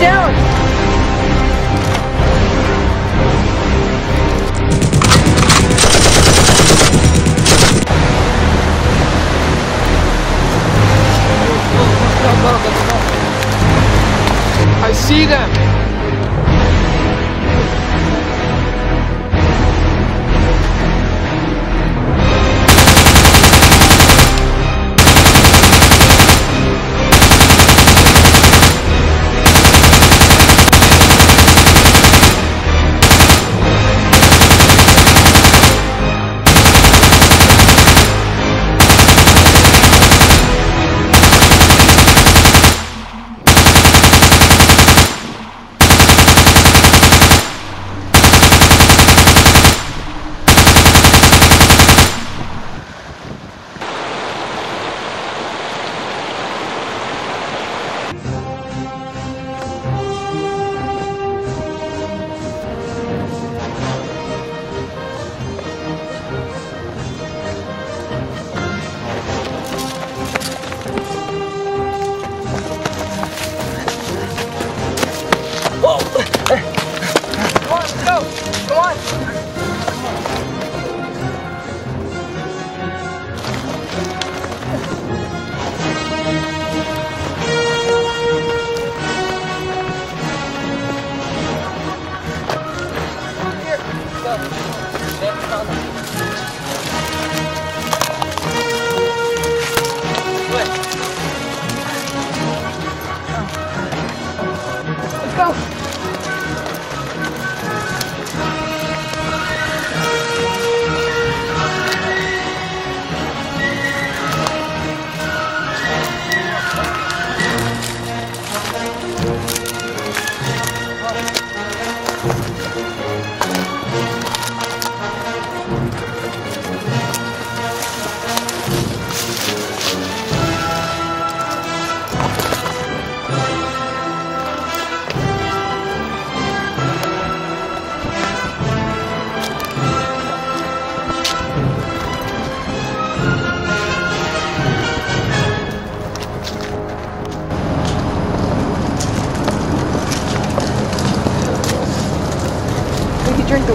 down! I see them!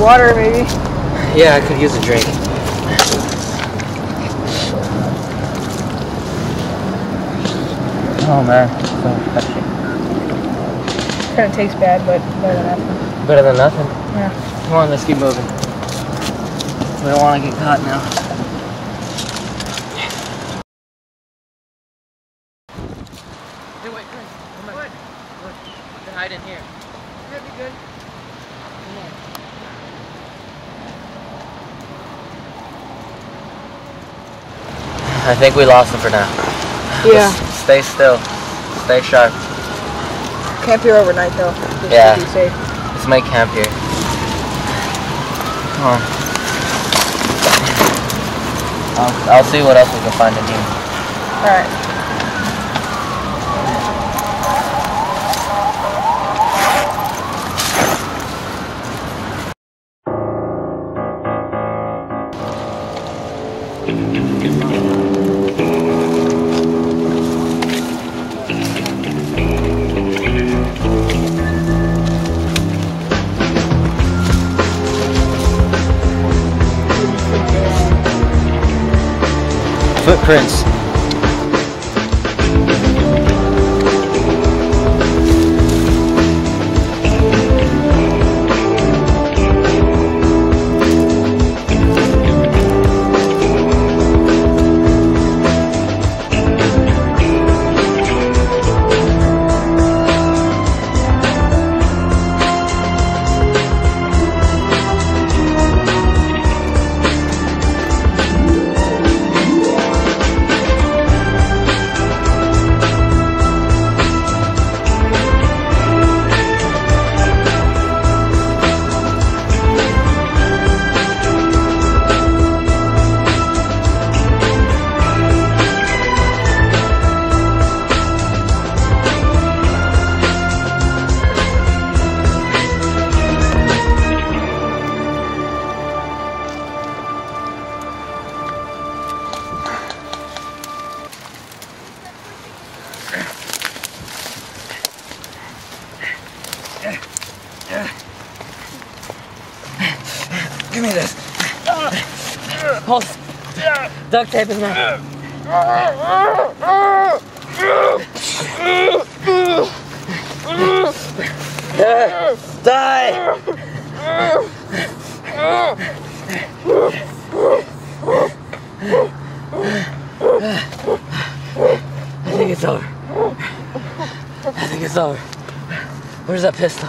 Water, maybe. Yeah, I could use a drink. Oh man, so touchy. Kind of tastes bad, but better than nothing. Better than nothing. Yeah. Come on, let's keep moving. We don't want to get caught now. Hey, wait, Chris. Come on. What? Look, we can hide in here. That'd be good. I think we lost him for now. Yeah. Stay still. Stay sharp. Camp here overnight, though. Just Yeah. To be safe. Let's make camp here. Come on. I'll, I'll see what else we can find in here. All Give me this. Hold. Duct tape his mouth. Die! I think it's over. I think it's over. Where's that pistol?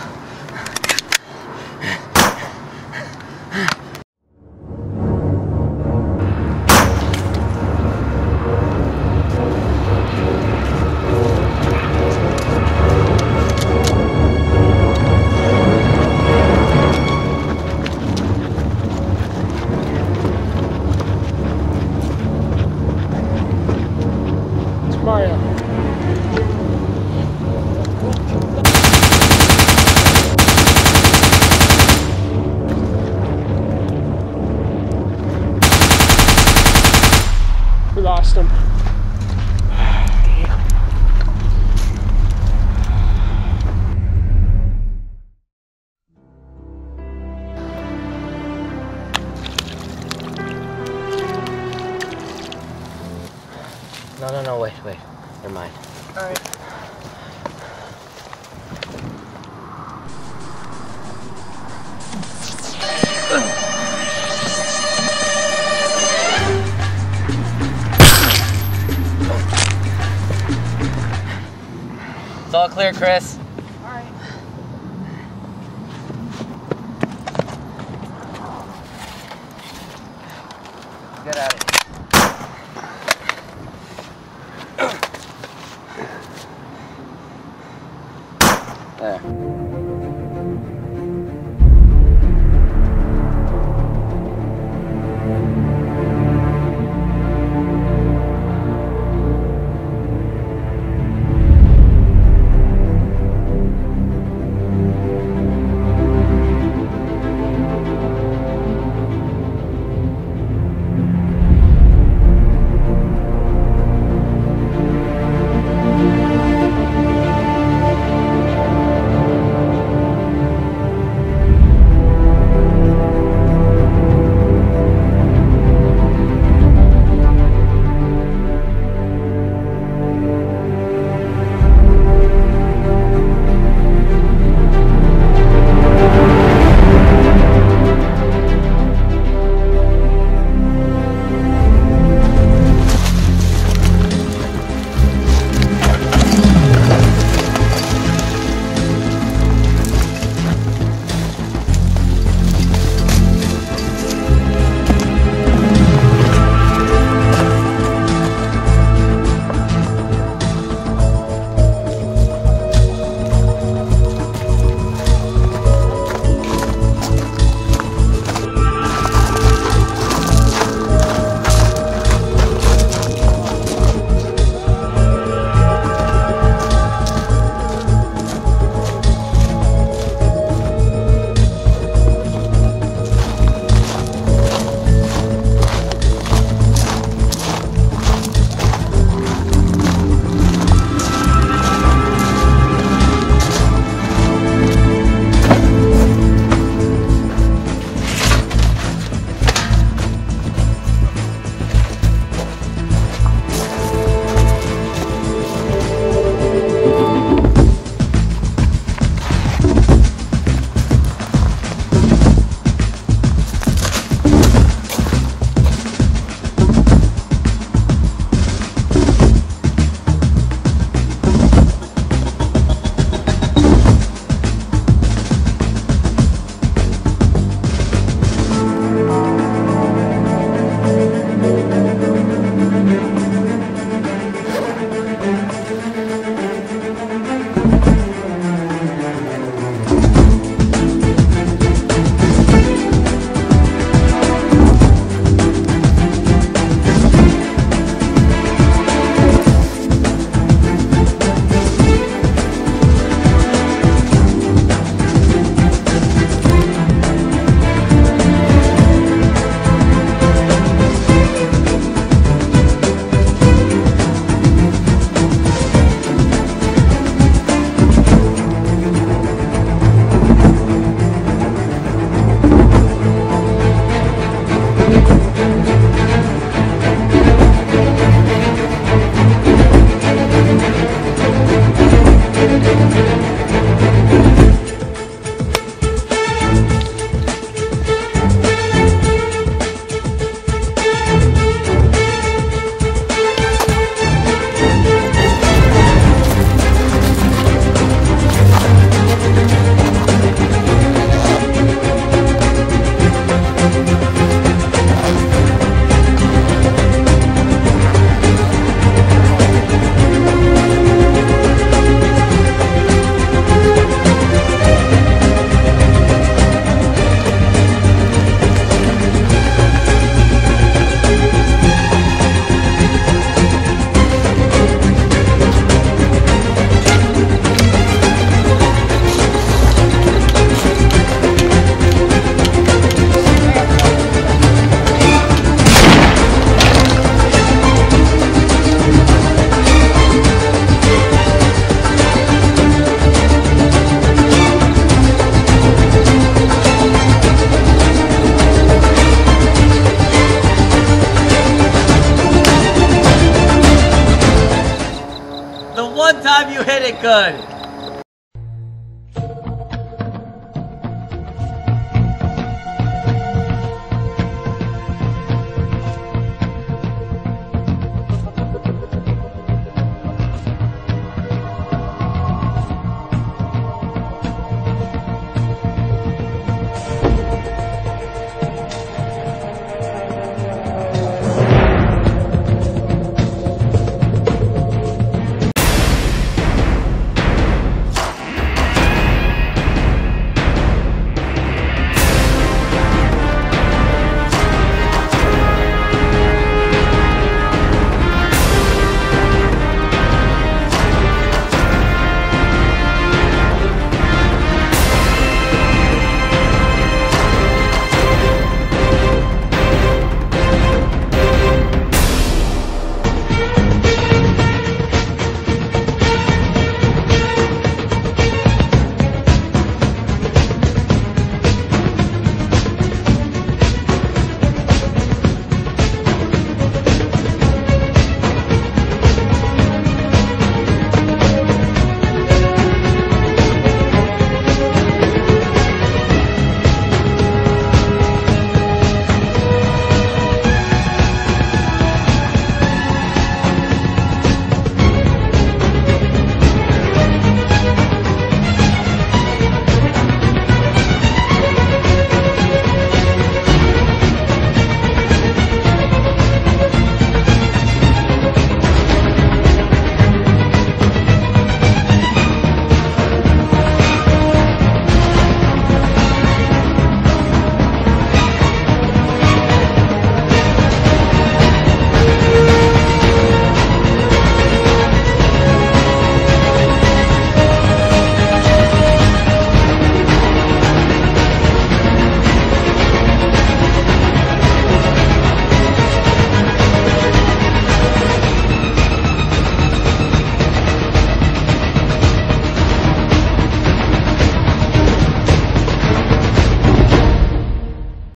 It's Mario. No, no, wait, wait. Never mind. All right. It's all clear, Chris. Get it good.